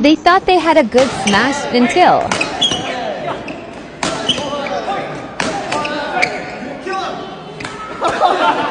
They thought they had a good smash until...